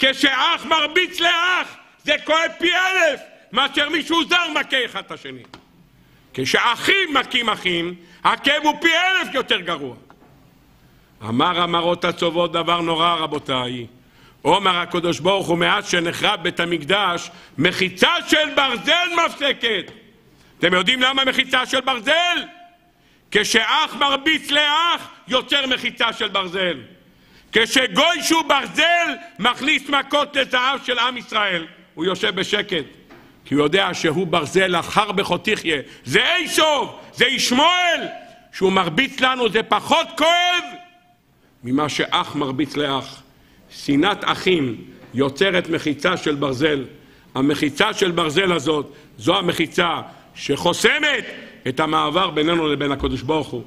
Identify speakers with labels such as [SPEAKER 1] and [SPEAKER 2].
[SPEAKER 1] כשאח מרביץ לאח, זה כואב פי אלף מאשר מישהו זר מכה אחד את השני. כשאחים מכים אחים, הכאב הוא פי אלף יותר גרוע. אמר המראות הצובות דבר נורא רבותיי. אומר הקדוש ברוך הוא מאז שנחרב בית המקדש, מחיצה של ברזל מפסקת. אתם יודעים למה מחיצה של ברזל? כשאח מרביץ לאח, יוצר מחיצה של ברזל. כשגוי שהוא ברזל מכניס מכות לזהב של עם ישראל, הוא יושב בשקט. כי הוא יודע שהוא ברזל אחר בחותיכיה. זה איסוב, זה ישמואל. שהוא מרביץ לנו זה פחות כואב ממה שאח מרביץ לאח. שנאת אחים יוצרת מחיצה של ברזל. המחיצה של ברזל הזאת זו המחיצה שחוסמת את המעבר בינינו לבין הקדוש ברוך הוא.